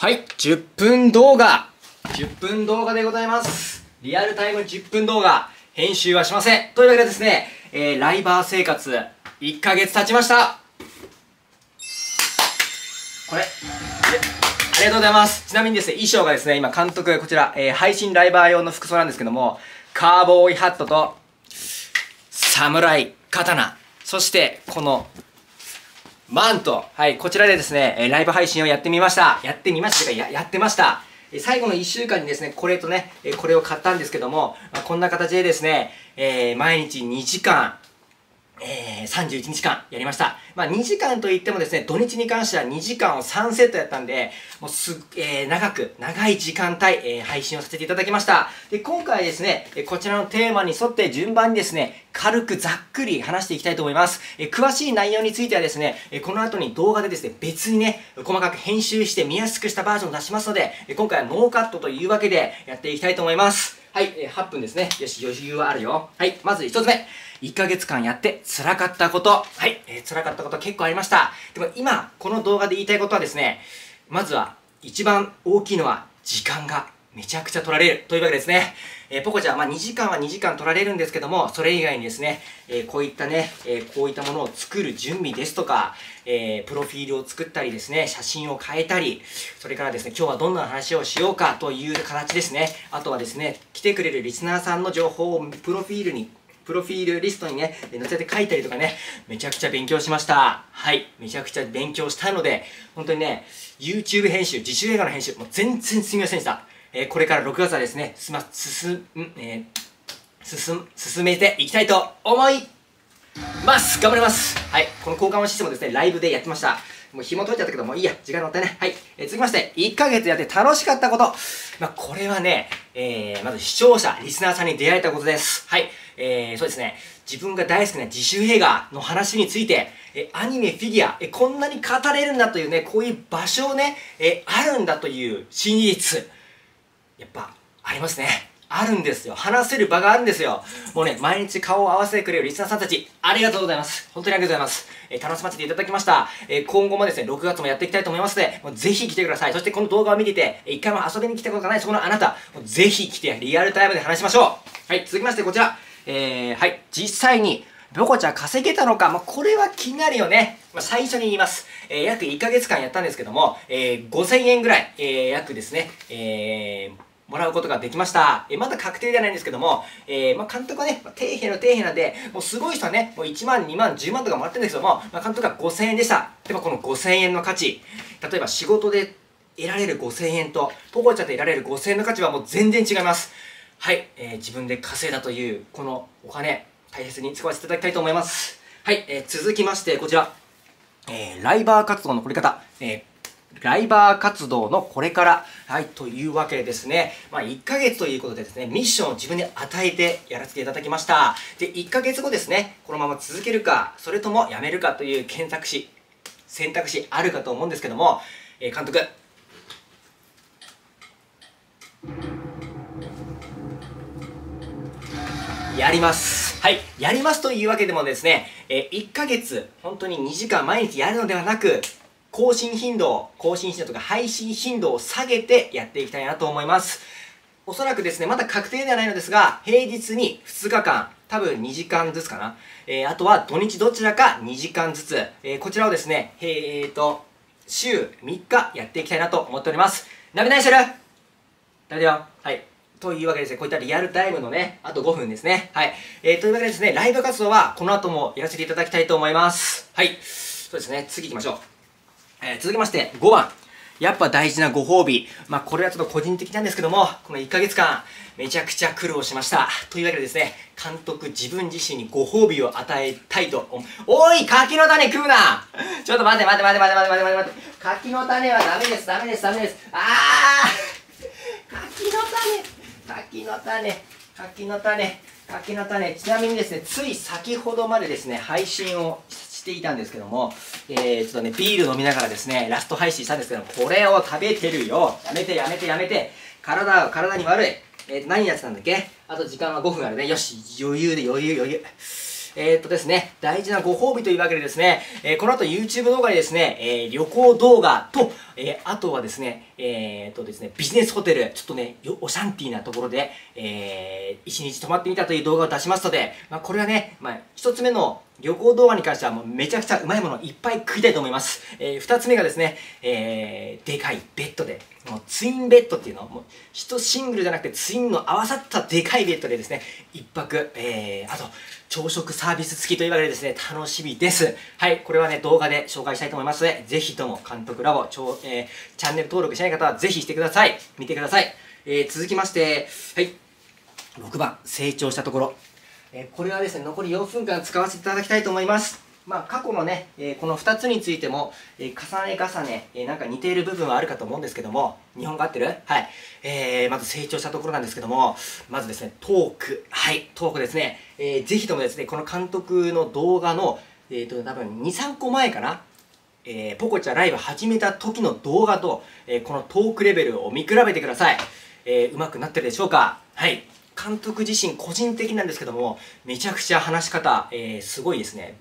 はい、10分動画。10分動画でございます。リアルタイム10分動画、編集はしません。というわけでですね、えー、ライバー生活、1ヶ月経ちました。これ、ありがとうございます。ちなみにですね、衣装がですね、今監督、こちら、えー、配信ライバー用の服装なんですけども、カーボーイハットと、侍刀、そして、この、マント。はい、こちらでですね、ライブ配信をやってみました。やってみましたかや、やってました。最後の1週間にですね、これとね、これを買ったんですけども、こんな形でですね、えー毎日2時間、えー、31日間やりました。まあ、2時間といってもですね、土日に関しては2時間を3セットやったんで、もうす、えー、長く、長い時間帯、えー配信をさせていただきました。で、今回ですね、こちらのテーマに沿って順番にですね、軽くざっくり話していきたいと思います。えー詳しい内容についてはですね、えこの後に動画でですね、別にね、細かく編集して見やすくしたバージョンを出しますので、今回はノーカットというわけでやっていきたいと思います。はい、えー8分ですね。よし、余裕はあるよ。はい、まず1つ目。1ヶ月間やって辛かったこと。はい、えー辛かったこと結構ありました。でも今、この動画で言いたいことはですね、まずは一番大きいのは時間がめちゃくちゃ取られるというわけですね。えーポコちゃん、まあ、2時間は2時間取られるんですけども、それ以外にですね、えーこういったね、えーこういったものを作る準備ですとか、えプロフィールを作ったりですね、写真を変えたり、それからですね、今日はどんな話をしようかという形ですね。あとはですね、来てくれるリスナーさんの情報をプロフィールにプロフィールリストにね、載せて書いたりとかね、めちゃくちゃ勉強しました。はい、めちゃくちゃ勉強したので、本当にね、YouTube 編集、自主映画の編集、もう全然すみませんでした。えーこれから6月はですね、すま、進、んえー進、進めていきたいと思います頑張りますはい、この交換音システムですね、ライブでやってました。もう紐解いちゃったけど、もういいや、時間乗ってね。はい、えー続きまして、1ヶ月やって楽しかったこと。まあ、これはね、えー、まず視聴者、リスナーさんに出会えたことです。はい、えー、そうですね、自分が大好きな自主映画の話について、えアニメ、フィギュア、えこんなに語れるんだというね、こういう場所をね、えあるんだという真実。やっぱ、ありますね。あるんですよ。話せる場があるんですよ。もうね、毎日顔を合わせてくれるリスナーさんたち、ありがとうございます。本当にありがとうございます。えー楽しませていただきました。えー今後もですね、6月もやっていきたいと思いますので、もうぜひ来てください。そしてこの動画を見てて、一回も遊びに来たことがないそこのあなた、もうぜひ来てリアルタイムで話しましょう。はい、続きましてこちら。えー、はい、実際に、ボコちゃん稼げたのか、まあ、これは気になるよね。まあ、最初に言います。えー、約1ヶ月間やったんですけども、えー、5000円ぐらい、えー、約ですね、えー、もらうことができました。えまだ確定ではないんですけども、えーまあ、監督はね、まあ、底辺の底辺なんで、もうすごい人はね、もう1万、2万、10万とかもらってるんですけども、まあ、監督は5000円でした。でもこの5000円の価値、例えば仕事で得られる5000円と、ポコちゃんで得られる5000円の価値はもう全然違います。はい、えー自分で稼いだという、このお金、大切に使わせていただきたいと思います。はい、えー続きまして、こちら。えーライバー活動のこれ方、えライバー活動のこれから、はい、というわけでですね、まあ、1ヶ月ということでですね、ミッションを自分で与えてやらせていただきました。で、1ヶ月後ですね、このまま続けるか、それともやめるかという選択肢、選択肢あるかと思うんですけども、えー監督、やります。はい。やりますというわけでもですね、えー1ヶ月、本当に2時間毎日やるのではなく、更新頻度、更新頻度とか配信頻度を下げてやっていきたいなと思います。おそらくですね、まだ確定ではないのですが、平日に2日間、多分2時間ずつかな。えーあとは土日どちらか2時間ずつ、えーこちらをですね、えーと、週3日やっていきたいなと思っております。なべないしてるダメだよ？はい。というわけでですね、こういったリアルタイムのね、あと5分ですね。はい。えー、というわけでですね、ライブ活動はこの後もやらせていただきたいと思います。はい。そうですね、次行きましょう。えー続きまして、5番。やっぱ大事なご褒美。まあ、これはちょっと個人的なんですけども、この1ヶ月間、めちゃくちゃ苦労しました。というわけでですね、監督自分自身にご褒美を与えたいと思う。おい柿の種食うなちょっと待って待て待て待て待て待て待て。柿の種はダメです、ダメです、ダメです。あー柿の種柿の種柿の種柿の種ちなみにですねつい先ほどまでですね配信をしていたんですけどもえー、ちょっとねビール飲みながらですねラスト配信したんですけどこれを食べてるよ。やめてやめてやめて。体体に悪い。えー、何やってたんだっけ？あと時間は5分あるね。よし余裕で余裕余裕。えー、っとですね、大事なご褒美というわけでですね、えー、この後 YouTube 動画にですね、えー、旅行動画と、えー、あとはですね、え、っとですね、ビジネスホテル、ちょっとね、オシャンティーなところで、えー、一日泊まってみたという動画を出しますので、まあ、これはね、まあ、一つ目の旅行動画に関してはもうめちゃくちゃうまいものいっぱい食いたいと思います。えー、二つ目がですね、えー、でかいベッドで、もうツインベッドっていうのもう一シングルじゃなくてツインの合わさったでかいベッドでですね、一泊、えー、あと、朝食サービス付きというわけでですね、楽しみです。はい、これはね、動画で紹介したいと思いますので、ぜひとも監督ラボ、ちょえー、チャンネル登録しない方はぜひしてください。見てください。えー、続きまして、はい、6番、成長したところ。え、これはですね、残り4分間使わせていただきたいと思います。まあ、過去のね、え、この2つについても、え、重ね重ね、え、なんか似ている部分はあるかと思うんですけども、日本語合ってる？はい。えー、まず成長したところなんですけども、まずですね、トーク。はい、トークですね。えー、ぜひともですね、この監督の動画の、えっ、ー、と、多分2、3個前かな？えー、ポコチャライブ始めた時の動画と、え、このトークレベルを見比べてください。えー、うまくなってるでしょうか？はい。監督自身個人的なんですけども、めちゃくちゃ話し方、えー、すごいですね。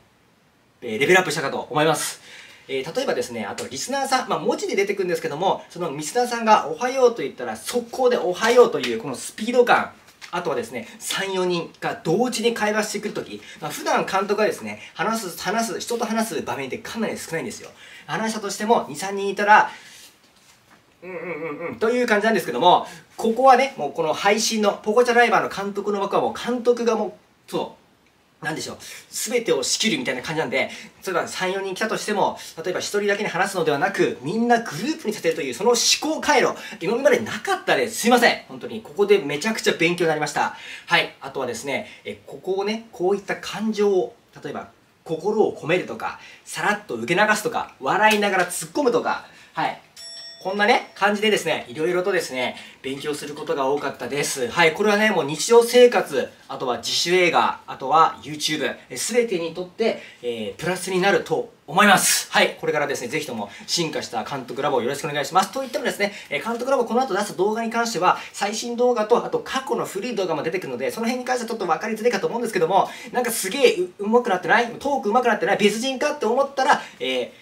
えレベルアップしたかと思います。えー、例えばですね、あとリスナーさん、まあ、文字で出てくるんですけども、そのリスナーさんがおはようと言ったら速攻でおはようというこのスピード感、あとはですね、3、4人が同時に会話してくるとき、まあ、普段監督がですね、話す、話す、人と話す場面ってかなり少ないんですよ。話したとしても、2、3人いたら、うんうんうんうん、という感じなんですけども、ここはね、もうこの配信の、ポコチャライバーの監督の枠はもう監督がもう、そう、なんでしょう、すべてを仕切るみたいな感じなんで、例えば3、4人来たとしても、例えば1人だけに話すのではなく、みんなグループにさせるという、その思考回路、今までなかったです。すいません。本当に。ここでめちゃくちゃ勉強になりました。はい。あとはですね、えここをね、こういった感情を、例えば、心を込めるとか、さらっと受け流すとか、笑いながら突っ込むとか、はい。こんなね、感じでですね、いろいろとですね、勉強することが多かったです。はい、これはね、もう日常生活、あとは自主映画、あとは YouTube、すべてにとって、えー、プラスになると思います。はい、これからですね、ぜひとも進化した監督ラボをよろしくお願いします。といってもですね、監督ラボこの後出す動画に関しては、最新動画と、あと過去の古い動画も出てくるので、その辺に関してはちょっと分かりづらいかと思うんですけども、なんかすげえうまくなってない？トークうまくなってない？別人かって思ったら、え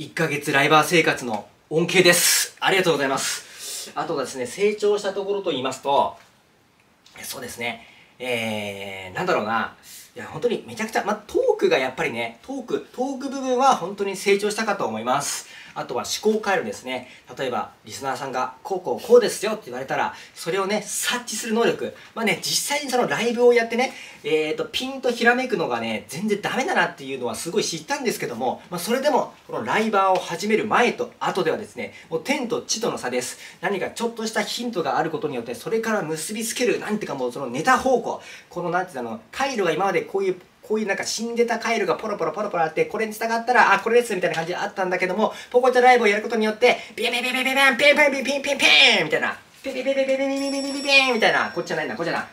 ー、1ヶ月ライバー生活の恩恵です。ありがとうございます。あとですね、成長したところと言いますと、そうですね、えー、なんだろうな、いや、本当にめちゃくちゃ、まあ、トークがやっぱりね、トーク、トーク部分は本当に成長したかと思います。あとは思考回路ですね。例えば、リスナーさんが、こうこうこうですよって言われたら、それをね、察知する能力。まあね、実際にそのライブをやってね、えっ、ー、と、ピンとひらめくのがね、全然ダメだなっていうのはすごい知ったんですけども、まあ、それでも、このライバーを始める前と後ではですね、もう天と地との差です。何かちょっとしたヒントがあることによって、それから結びつける、なんていうかもうそのネタ方向、このなんていうの、回路が今までこういうこういうなんか死んでた回路がポロポロポロポロあって、これに従ったら、あ、これですみたいな感じであったんだけども、ポコチャライブをやることによって、ビビビンビンビンビンビンピンピンピンピンピンみたいな、ピンピンピンビンビンピンピンピンピンピンみたいな、こっちじゃないんだ、こっちじゃない。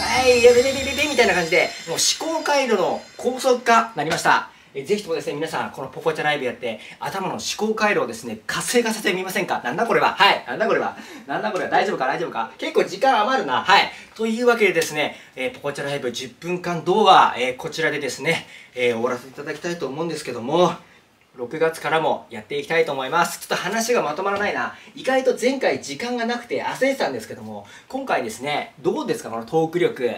はい、ビンピンピンみたいな感じで、もう思考回路の高速化なりました。えぜひともですね、皆さん、このポコチャライブやって、頭の思考回路をですね、活性化させてみませんか？なんだこれは？はい。なんだこれは？なんだこれは？大丈夫か？大丈夫か？結構時間余るな。はい。というわけでですね、えー、ポコチャライブ10分間動画、えー、こちらでですね、えー、終わらせていただきたいと思うんですけども、6月からもやっていきたいと思います。ちょっと話がまとまらないな。意外と前回時間がなくて焦ってたんですけども、今回ですね、どうですか？このトーク力。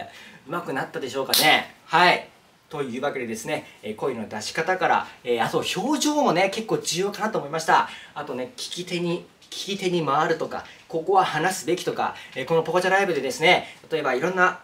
うまくなったでしょうかね？はい。というわけでですね、えー、声の出し方から、えー、あと表情もね、結構重要かなと思いました。あとね、聞き手に、聞き手に回るとか、ここは話すべきとか、えー、このポコチャライブでですね、例えばいろんな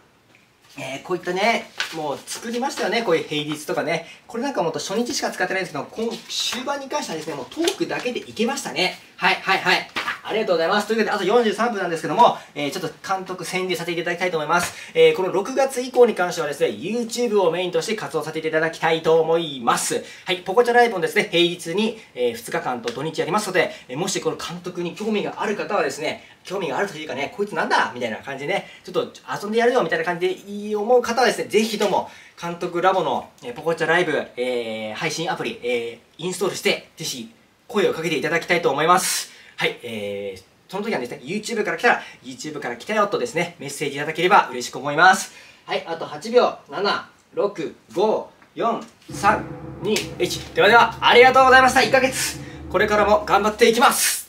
えー、こういったね、もう作りましたよね、こういう平日とかね。これなんかもっと初日しか使ってないんですけど、今終盤に関してはですね、もうトークだけでいけましたね。はい、はい、はい。ありがとうございます。というわけで、あと43分なんですけども、えー、ちょっと監督宣伝させていただきたいと思います。えー、この6月以降に関してはですね、YouTube をメインとして活動させていただきたいと思います。はい、ポコチャライブもですね、平日に、えー、2日間と土日やりますので、えもしこの監督に興味がある方はですね、興味があるというかね、こいつなんだみたいな感じでね、ちょっと遊んでやるよみたいな感じでいい思う方はですね、ぜひとも、監督ラボの、えポコチャライブ、えー、配信アプリ、えー、インストールして、ぜひ声をかけていただきたいと思います。はい、えー、その時はですね、YouTube から来たら、YouTube から来たよとですね、メッセージいただければ嬉しく思います。はい、あと8秒、7、6 54321ではではありがとうございました。1ヶ月これからも頑張っていきます。